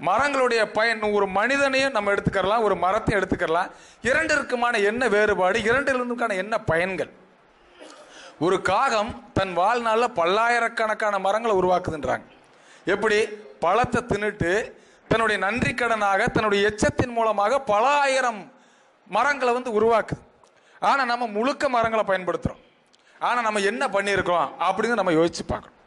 மரங்களுடைய பயன் ஒரு மனிதனையும் நம்ம எடுத்துக்கலாம் ஒரு மரத்தையும் எடுத்துக்கலாம் இரண்டிற்குமான என்ன வேறுபாடு? இரண்டிலிருந்துக்கான என்ன பயன்கள்? ஒரு காகம் தன் வாழ்நாளில் பல்லாயிரக்கணக்கான மரங்களை உருவாக்குதுன்றாங்க. எப்படி? பழத்தை தின்னுட்டு தன்னுடைய நன்றி கடனாக தன்னுடைய எச்சத்தின் மூலமாக பல ஆயிரம் மரங்களை வந்து உருவாக்குது. ஆனால் நம்ம முழுக்க மரங்களை பயன்படுத்துகிறோம் ஆனால் நம்ம என்ன பண்ணியிருக்கிறோம்? அப்படின்னு நம்ம யோசிச்சு பார்க்கணும்.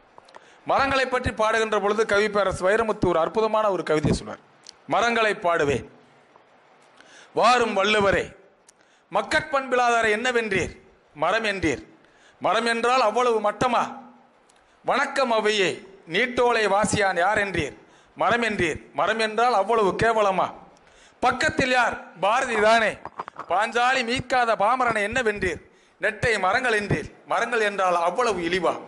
மரங்களை பற்றி பாடுகின்ற பொழுது கவிப்பேரசு வைரமுத்து ஒரு அற்புதமான ஒரு கவிதை சொன்னார் மரங்களை பாடுவேன் வாரும் வள்ளுவரே மக்கட்பண்பிலாதார என்னவென்றீர்? மரம் என்றீர். மரம் என்றால் அவ்வளவு மட்டமா? வணக்கம் அவையே நீட்டோலை வாசியான் யார் என்றீர்? மரம் என்றீர். மரம் என்றால் அவ்வளவு கேவலமா? பக்கத்தில் யார்? பாரதி தானே. பாஞ்சாலி மீட்காத பாமரனை என்னவென்றீர்? நெட்டை மரங்கள் என்றீர். மரங்கள் என்றால் அவ்வளவு இழிவா?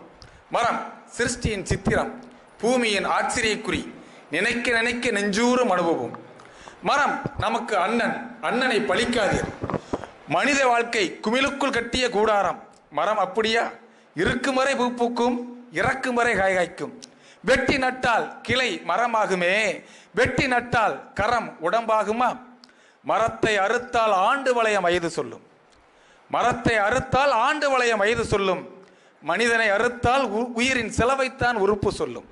மரம் சிருஷ்டியின் சித்திரம் பூமியின் ஆச்சரியக்குறி. நினைக்க நினைக்க நெஞ்சூறும் அனுபவம். மரம் நமக்கு அண்ணன் அண்ணனை பழிக்காதீர். மனித வாழ்க்கை குமிழுக்குள் கட்டிய கூடாரம். மரம் அப்படியா? இருக்கும் வரை பூ பூக்கும் இறக்கும் வரை காய்காய்க்கும் வெட்டி நட்டால் கிளை மரமாகுமே. வெட்டி நட்டால் கரம் உடம்பாகுமா? மரத்தை அறுத்தால் ஆண்டு வளையம் வயது சொல்லும். மரத்தை அறுத்தால் ஆண்டு வளையம் வயது சொல்லும். மனிதனை அறுத்தால் உ- உயிரின் செலவைத்தான் உறுப்பு சொல்லும்.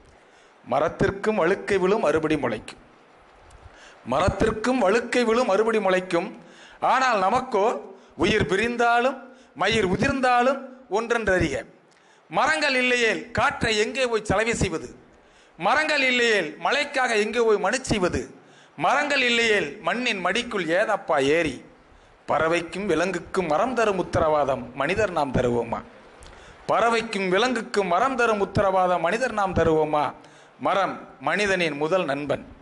மரத்திற்கும் அழுக்கை விழும் அறுபடி முளைக்கும். மரத்திற்கும் வழுக்கை விழும் அறுபடி முளைக்கும். ஆனால் நமக்கோ உயிர் பிரிந்தாலும் மயிர் உதிர்ந்தாலும் ஒன்றென்றறிக. மரங்கள் இல்லையேல் காற்றை எங்கே போய் செலவை செய்வது? மரங்கள் இல்லையேல் மழைக்காக எங்கே போய் மனு செய்வது? மரங்கள் இல்லையேல் மண்ணின் மடிக்குள் ஏதப்பா ஏறி? பறவைக்கும் விலங்குக்கும் மரம் தரும் உத்தரவாதம் மனிதர் நாம் தருவோமா? பறவைக்கும் விலங்குக்கும் மரம் தரும் உத்தரவாதம் மனிதர் நாம் தருவோமா? மரம் மனிதனின் முதல் நண்பன்.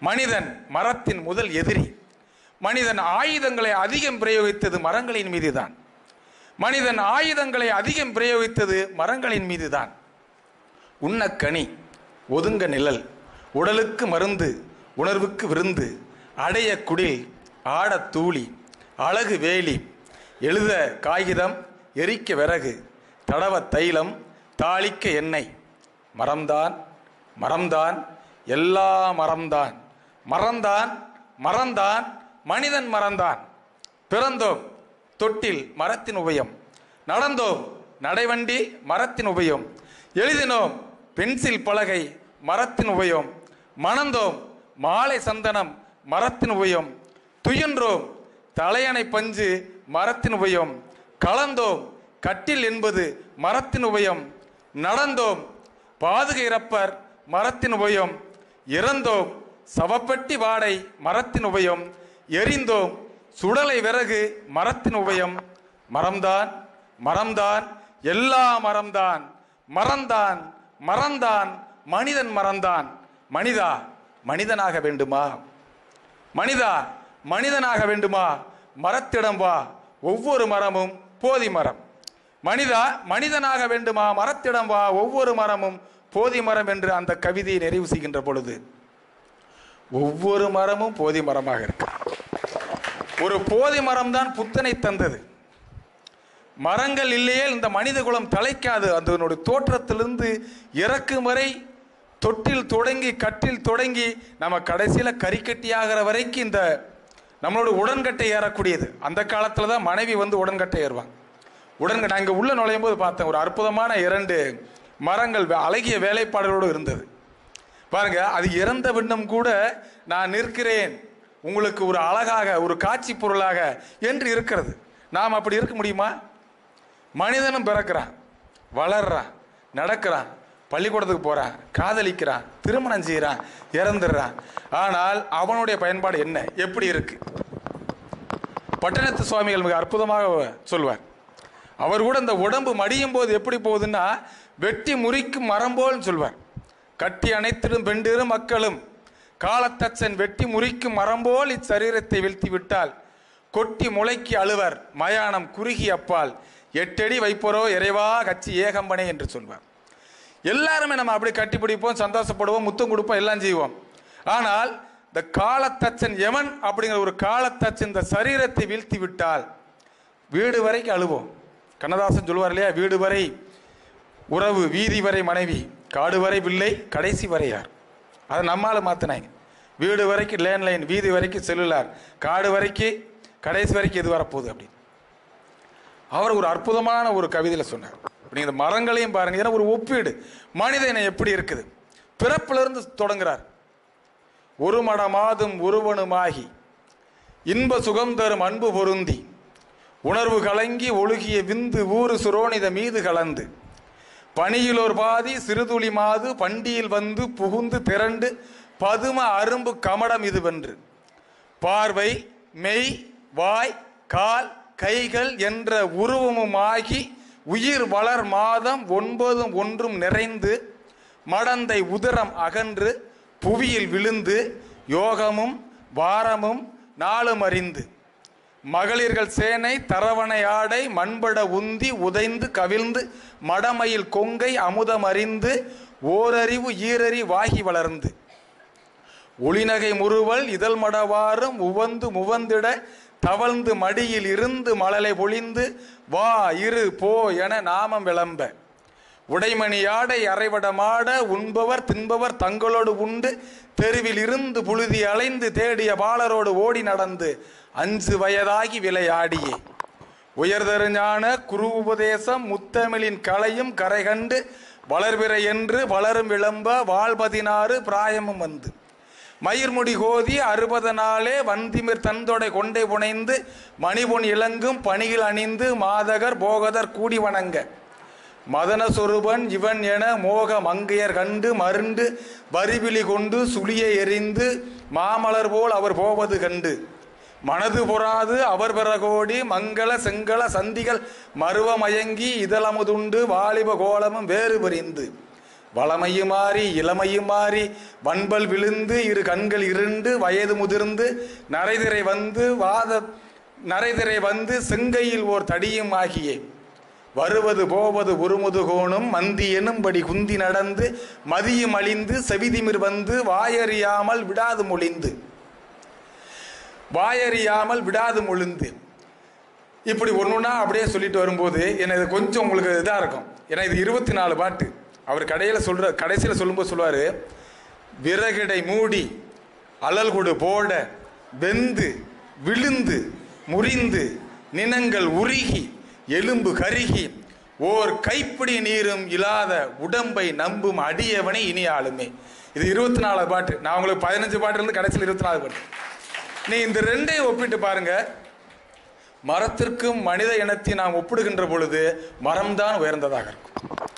மனிதன் மரத்தின் முதல் எதிரி. மனிதன் ஆயுதங்களை அதிகம் பிரயோகித்தது மரங்களின் மீதுதான். மனிதன் ஆயுதங்களை அதிகம் பிரயோகித்தது மரங்களின் மீதுதான். உண்ண கனி ஒதுங்க நிழல் உடலுக்கு மருந்து உணர்வுக்கு விருந்து அடைய குடில் ஆட தூளி அழகு வேலி எழுத காகிதம் எரிக்க விறகு தடவ தைலம் தாளிக்க எண்ணெய். மரம்தான் மரம்தான் எல்லா மரம்தான் மரம்தான் மரம்தான் மனிதன் மரம்தான் பிறந்தோம் தொட்டில் மரத்தின் உபயம். நடந்தோம் நடைவண்டி மரத்தின் உபயம். எழுதினோம் பென்சில் பலகை மரத்தின் உபயம். மணந்தோம் மாலை சந்தனம் மரத்தின் உபயம். துயின்றோம் தலையணை பஞ்சு மரத்தின் உபயம். கலந்தோம் கட்டில் என்பது மரத்தின் உபயம். நடந்தோம் பாதுகை ரப்பர் மரத்தின் உபயம். இறந்தோம் சவப்பெட்டி வாடை மரத்தின் உபயம். எரிந்தோம் சுடலை விறகு மரத்தின் உபயம். மரம்தான் மரம்தான் எல்லா மரம்தான். மரந்தான் மரம்தான் மனிதன் மறந்தான் மனிதா மனிதனாக வேண்டுமா? மனிதா மனிதனாக வேண்டுமா? மரத்திடம் வா ஒவ்வொரு மரமும் போதி மரம். மனிதா மனிதனாக வேண்டுமா? மரத்திடம் வா. ஒவ்வொரு மரமும் போதி மரம் என்று அந்த கவிதையை நிறைவு செய்கின்ற பொழுது ஒவ்வொரு மரமும் போதி மரமாக இருக்கு. ஒரு போதி மரம் தான் புத்தனை தந்தது. மரங்கள் இல்லையே இந்த மனித குலம் தலைக்காது. அதனுடைய தோற்றத்திலிருந்து இறக்கும் வரை தொட்டில் தொடங்கி கட்டில் தொடங்கி நம்ம கடைசியில் கறிக்கட்டி ஆகிற வரைக்கும் இந்த நம்மளோட உடன்கட்டை ஏறக்கூடியது. அந்த காலத்தில் தான் மனைவி வந்து உடன்கட்டை ஏறுவாங்க. உடன்கட்டை நான் இங்கே நுழையும் போது பார்த்தேன் ஒரு அற்புதமான இரண்டு மரங்கள் வே- அழகிய வேலைப்பாடுகளோடு இருந்தது. பாருங்க அது இறந்த பின்னும் கூட நான் நிற்கிறேன். உங்களுக்கு ஒரு அழகாக ஒரு காட்சி பொருளாக என்று இருக்கிறது. நாம் அப்படி இருக்க முடியுமா? மனிதனும் பிறக்கிறான் வளர்றான் நடக்கிறான் பள்ளிக்கூடத்துக்கு போகிறான் காதலிக்கிறான் திருமணம் செய்கிறான் இறந்துடுறான். ஆனால் அவனுடைய பயன்பாடு என்ன? எப்படி இருக்கு? பட்டணத்து சுவாமிகள் மிக அற்புதமாக சொல்வார். அவர் கூட இந்த உடம்பு மடியும் போது எப்படி போகுதுன்னா வெட்டி முறிக்கும் மரம்போல்னு சொல்வார். கட்டி அனைத்திடும் பெண்டிரும் மக்களும் காலத்தச்சன் வெட்டி முறிக்கும் மரம்போல் இச்சரீரத்தை வீழ்த்தி விட்டால் கொட்டி முளைக்கு அழுவர் மயானம் குறுகி அப்பால். எட்டடி வைப்போரோ இறைவா கச்சி ஏகம்பனே என்று சொல்வார். எல்லாருமே நம்ம அப்படி கட்டி பிடிப்போம் சந்தோஷப்படுவோம் முத்தம் கொடுப்போம் எல்லாம் செய்வோம். ஆனால் இந்த காலத்தச்சன் எவன் அப்படிங்கிற ஒரு காலத்தச்சன் இந்த சரீரத்தை வீழ்த்தி விட்டால் வீடு வரைக்கும் அழுவோம். கண்ணதாசன் சொல்லுவார் இல்லையா? வீடு வரை உறவு வீதி வரை மனைவி காடு வரை பிள்ளை கடைசி வரை யார்? அதை நம்மால் மாற்றினாங்க வீடு வரைக்கும் லேண்ட்லைன் வீதி வரைக்கும் செல்லுலார் காடு வரைக்கும் கடைசி வரைக்கும் எது வரப்போகுது அப்படின்னு. அவர் ஒரு அற்புதமான ஒரு கவிதையில் சொன்னார். நீங்கள் இந்த மரங்களையும் பாருங்க ஏன்னா ஒரு ஒப்பீடு. மனித இனம் எப்படி இருக்குது? பிறப்பிலிருந்து தொடங்குறார். ஒரு மடமாதும் ஒருவனுமாகி இன்ப சுகம் தரும் அன்பு பொருந்தி உணர்வு கலங்கி ஒழுகிய விந்து ஊறு சுரோனித மீது கலந்து. பனியில் ஒரு பாதி சிறுதுளி மாது பண்டியில் வந்து புகுந்து திரண்டு பதும அரும்பு கமடம் இதுவென்று. பார்வை மெய் வாய் கால் கைகள் என்ற உருவமுமாகி உயிர் வளர் மாதம் ஒன்பதும் ஒன்றும் நிறைந்து மடந்தை உதரம் அகன்று புவியில் விழுந்து யோகமும் வாரமும் நாளும் அறிந்து. மகளிர்கள் சேனை தரவணை ஆடை மண்பட உந்தி உதைந்து கவிழ்ந்து மடமயில் கொங்கை அமுதம் அறிந்து ஓரறிவு ஈரறி வாகி வளர்ந்து. ஒளிநகை முறுவல் இதழ் மடவாரும் உவந்து முவந்திட தவழ்ந்து மடியில் இருந்து மழலை பொழிந்து வா இரு போ என நாமம் விளம்ப. உடைமணியாடை அரைவடமாட உண்பவர் தின்பவர் தங்களோடு உண்டு. தெருவில் இருந்து புழுதி அலைந்து தேடிய பாலரோடு ஓடி நடந்து அஞ்சு வயதாகி விளையாடியே. உயர்தெருஞான குரு உபதேசம் முத்தமிழின் கலையும் கரை கண்டு வளர்பிறை என்று வளரும் விளம்ப வாழ்பதினாறு பிராயமும் வந்து. மயிர்முடி கோதி அறுபது நாளே வந்திமிர் தந்தொடை கொண்டை புனைந்து மணிபொன் இளங்கும் பணியில் அணிந்து மாதகர் போகதர் கூடி வணங்க. மதன சொருபன் இவன் என மோக மங்கையர் கண்டு மருண்டு வரிவிழி கொண்டு சுழியை எறிந்து மாமலர் போல் அவர் போவது கண்டு. மனது பொறாது அவர் பிறகோடி மங்கள செங்கல சந்திகள் மருவமயங்கி இதழமுதுண்டு வாலிப கோலமும் வேறு பிரிந்து. வளமையும் மாறி இளமையும் மாறி வன்பல் விழுந்து இரு கண்கள் இருண்டு வயது முதிர்ந்து நரைதிரை வந்து வாத நரைதிரை வந்து செங்கையில் ஓர் தடியும் ஆகியே. வருவது போவது உருமுதுகோணும் மந்தி எனும்படி குந்தி நடந்து மதியும் அழிந்து செவிதிமிர் வந்து வாயறியாமல் விடாது மொழிந்து. வாயறியாமல் விடாது மொழிந்து. இப்படி ஒன்றுனா அப்படியே சொல்லிட்டு வரும்போது ஏன்னா இது கொஞ்சம் உங்களுக்கு இதாக இருக்கும். ஏன்னா இது இருபத்தி நாலு பாட்டு. அவர் கடையில் சொல்கிற கடைசியில் சொல்லும்போது சொல்லுவார் விறகிடை மூடி அலல் கொடு போட வெந்து விழுந்து முறிந்து நினங்கள் உருகி எலும்பு கருகி ஓர் கைப்பிடி நீரும் இல்லாத உடம்பை நம்பும் அடியவனை இனி ஆளுமே. இது இருபத்தி நாலு பாட்டு. நான் உங்களுக்கு பதினஞ்சு பாட்டு இருந்து கடைசியில் இருபத்தி நாலு பாட்டு. நீ இந்த ரெண்டையும் ஒப்பிட்டு பாருங்க. மரத்திற்கும் மனித இனத்தை நாம் ஒப்பிடுகின்ற பொழுது மரம்தான் உயர்ந்ததாக இருக்கும்.